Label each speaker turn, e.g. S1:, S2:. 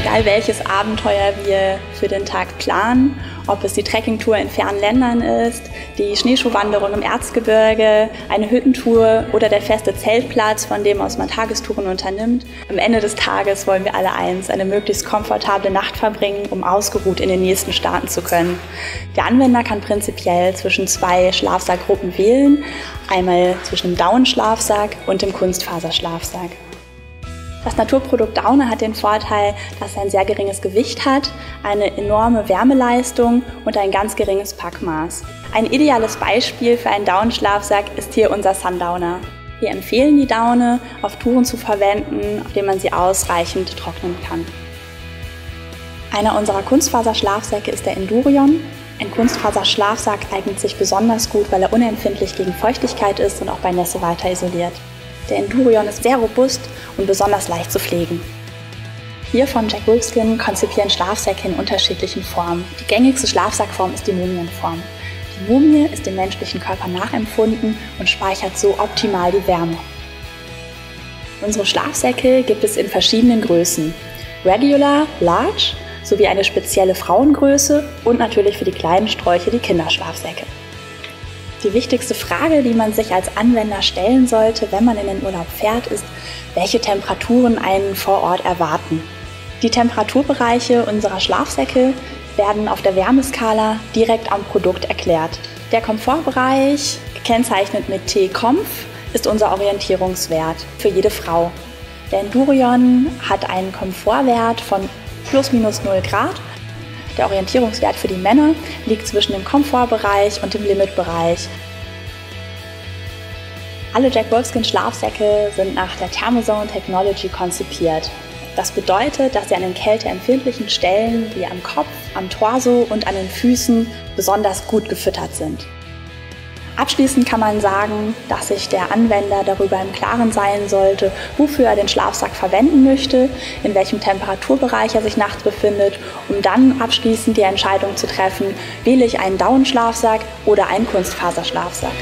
S1: Egal welches Abenteuer wir für den Tag planen, ob es die Trekkingtour in fernen Ländern ist, die Schneeschuhwanderung im Erzgebirge, eine Hüttentour oder der feste Zeltplatz, von dem aus man Tagestouren unternimmt. Am Ende des Tages wollen wir alle eins, eine möglichst komfortable Nacht verbringen, um ausgeruht in den nächsten starten zu können. Der Anwender kann prinzipiell zwischen zwei Schlafsackgruppen wählen, einmal zwischen dem Daunenschlafsack und dem Kunstfaserschlafsack. Das Naturprodukt Daune hat den Vorteil, dass es ein sehr geringes Gewicht hat, eine enorme Wärmeleistung und ein ganz geringes Packmaß. Ein ideales Beispiel für einen Daunenschlafsack ist hier unser Sundowner. Wir empfehlen die Daune auf Touren zu verwenden, auf denen man sie ausreichend trocknen kann. Einer unserer Kunstfaserschlafsäcke ist der Endurion. Ein Kunstfaserschlafsack eignet sich besonders gut, weil er unempfindlich gegen Feuchtigkeit ist und auch bei Nässe weiter isoliert. Der Endurion ist sehr robust und besonders leicht zu pflegen. Wir von Jack Wolfskin konzipieren Schlafsäcke in unterschiedlichen Formen. Die gängigste Schlafsackform ist die Mumienform. Die Mumie ist dem menschlichen Körper nachempfunden und speichert so optimal die Wärme. Unsere Schlafsäcke gibt es in verschiedenen Größen. Regular, Large sowie eine spezielle Frauengröße und natürlich für die kleinen Sträuche die Kinderschlafsäcke. Die wichtigste Frage, die man sich als Anwender stellen sollte, wenn man in den Urlaub fährt, ist, welche Temperaturen einen vor Ort erwarten. Die Temperaturbereiche unserer Schlafsäcke werden auf der Wärmeskala direkt am Produkt erklärt. Der Komfortbereich, gekennzeichnet mit T-Comf, ist unser Orientierungswert für jede Frau. Der Endurion hat einen Komfortwert von plus minus 0 Grad der Orientierungswert für die Männer liegt zwischen dem Komfortbereich und dem Limitbereich. Alle Jack Wolfskin Schlafsäcke sind nach der Thermozone Technology konzipiert. Das bedeutet, dass sie an den kälteempfindlichen Stellen wie am Kopf, am Torso und an den Füßen besonders gut gefüttert sind. Abschließend kann man sagen, dass sich der Anwender darüber im Klaren sein sollte, wofür er den Schlafsack verwenden möchte, in welchem Temperaturbereich er sich nachts befindet, um dann abschließend die Entscheidung zu treffen, wähle ich einen Daunenschlafsack oder einen Kunstfaserschlafsack.